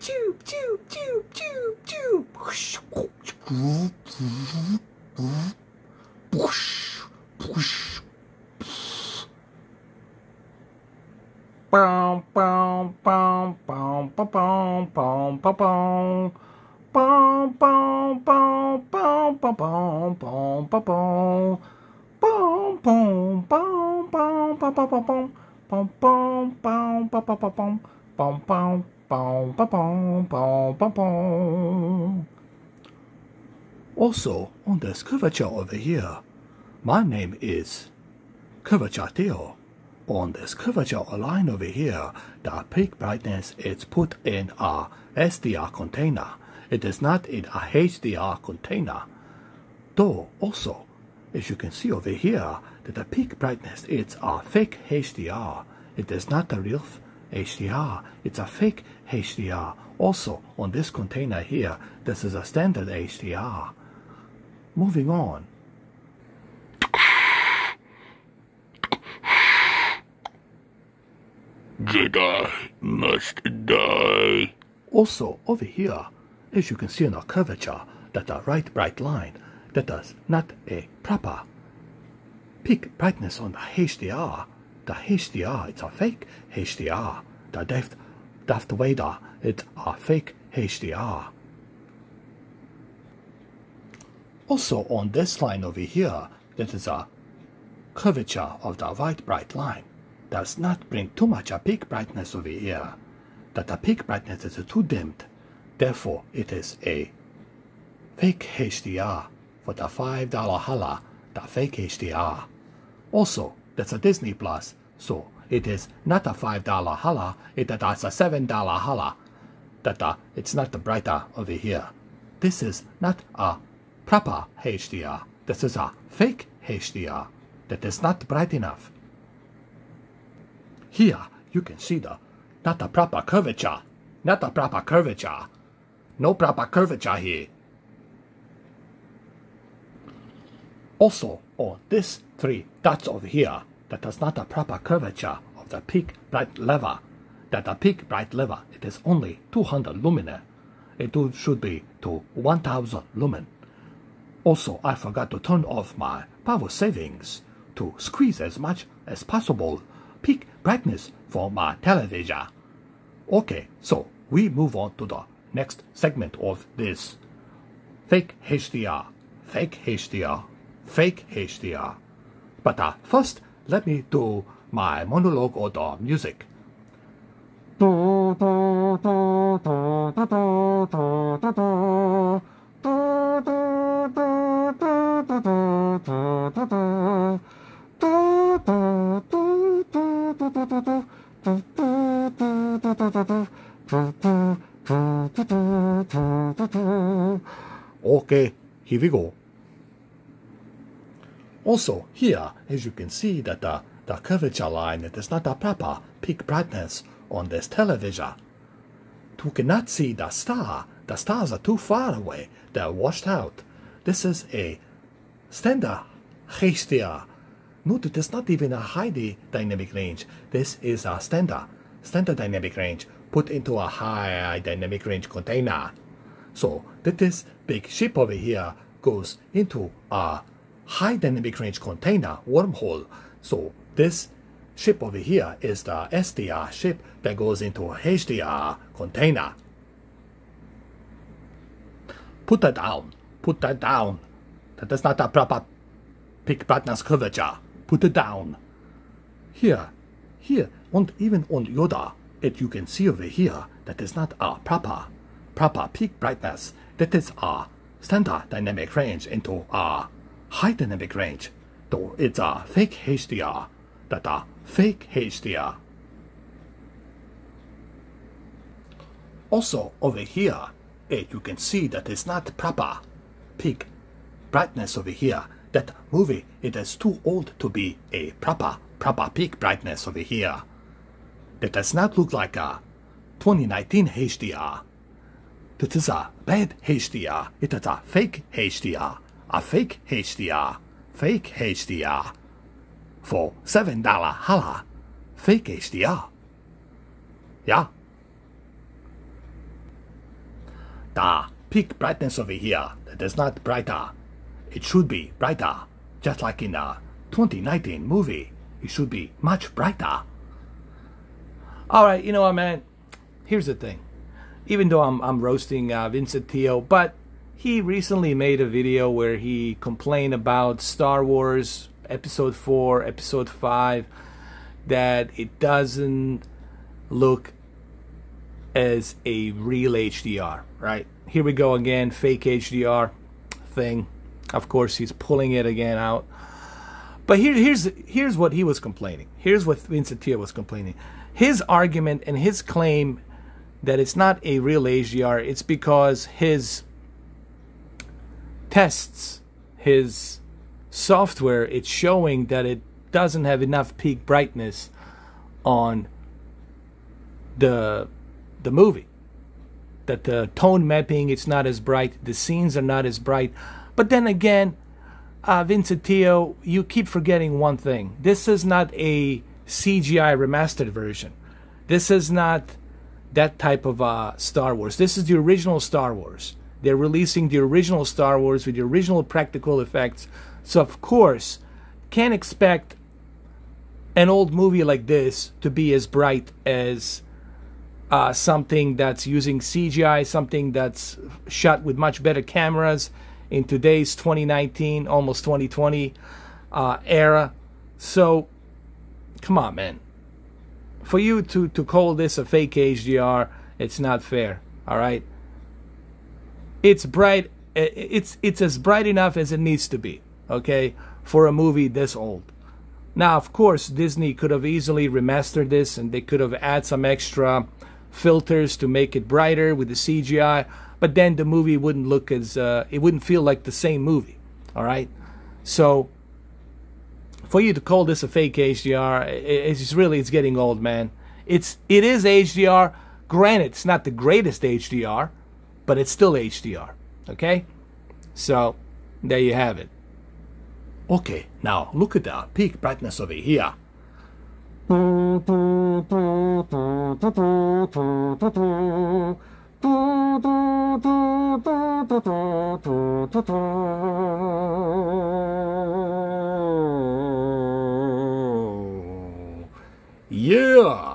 choo, choo, choo, choo, choo. Whoosh, whoosh, whoosh. Bow, bow, bow, bow, bow, bow, bow, bow, bow. Bow, bow, bow, bow, bow, bow, bow, bow, bow. Bow, bow, bow, bow, bow, bow, bow, bow. Bow, bow, bow, bow, bow, bow, bow. Also, on this curvature over here, my name is Curvature. On this curvature line over here, the peak brightness is put in a SDR container. It is not in a HDR container. Though also, as you can see over here, that the peak brightness is a fake HDR. It is not a real HDR. It's a fake HDR. Also, on this container here, this is a standard HDR. Moving on. Jedi must die. Also, over here, as you can see in our curvature, that the right bright line, that is not a proper peak brightness on the HDR. The HDR, it's a fake HDR. The Darth, Darth Vader, it's a fake HDR. Also on this line over here, that is a curvature of the white bright line. Does not bring too much a peak brightness over here. That the peak brightness is too dimmed. Therefore, it is a fake HDR for the $5 holla, the fake HDR. Also, that's a Disney Plus, so it is not a $5 holla, it is a $7 holla. That it's not the brighter over here. This is not a proper HDR. This is a fake HDR that is not bright enough. Here you can see the not a proper curvature. Not a proper curvature. No proper curvature here. Also, on this three dots over here, that is not a proper curvature of the peak bright level. That the peak bright level, it is only 200 lumen. It should be to 1000 lumen. Also, I forgot to turn off my power savings to squeeze as much as possible peak brightness for my television. Okay, so we move on to the next segment of this fake HDR, fake HDR, fake HDR. But uh, first, let me do my monologue or the music. Okay, here we go. Also, here, as you can see that the, the curvature line, it is not a proper peak brightness on this television. You cannot see the star. The stars are too far away. They're washed out. This is a standard HDR. Note it is not even a high dynamic range. This is a standard, standard dynamic range put into a high dynamic range container. So that this big ship over here goes into a high dynamic range container wormhole. So this ship over here is the SDR ship that goes into HDR container. Put that down. Put that down. That is not a proper peak brightness curvature. Put it down. Here, here, and even on Yoda, it you can see over here that is not a proper, proper peak brightness. That is a standard dynamic range into a high dynamic range. Though it's a fake HDR. That a fake HDR. Also over here, eh, you can see that it's not proper peak brightness over here. That movie, it is too old to be a proper, proper peak brightness over here. That does not look like a 2019 HDR. That is a bad HDR. It is a fake HDR. A fake HDR. Fake HDR. For $7 holla. Fake HDR. Yeah. the peak brightness over here that is not brighter. It should be brighter, just like in the 2019 movie. It should be much brighter. All right, you know what, man? Here's the thing. Even though I'm, I'm roasting uh, Vincent but he recently made a video where he complained about Star Wars Episode 4, Episode 5, that it doesn't look as a real HDR, right? Here we go again, fake HDR thing. Of course, he's pulling it again out. But here, here's here's what he was complaining. Here's what Vincent Teo was complaining. His argument and his claim that it's not a real HDR, it's because his tests, his software, it's showing that it doesn't have enough peak brightness on the the movie. That the tone mapping it's not as bright, the scenes are not as bright. But then again, uh, Vincent Teo, you keep forgetting one thing. This is not a CGI remastered version. This is not that type of uh, Star Wars. This is the original Star Wars. They're releasing the original Star Wars with the original practical effects. So, of course, can't expect an old movie like this to be as bright as uh, something that's using CGI, something that's shot with much better cameras in today's 2019, almost 2020 uh, era. So, come on, man. For you to, to call this a fake HDR, it's not fair. All right. It's bright. It's it's as bright enough as it needs to be. Okay, for a movie this old. Now, of course, Disney could have easily remastered this, and they could have added some extra filters to make it brighter with the CGI but then the movie wouldn't look as uh, it wouldn't feel like the same movie. All right, so for you to call this a fake HDR, it's really it's getting old, man. It's it is HDR. Granted, it's not the greatest HDR, but it's still HDR. Okay, so there you have it. Okay, now look at the peak brightness over here. Yeah!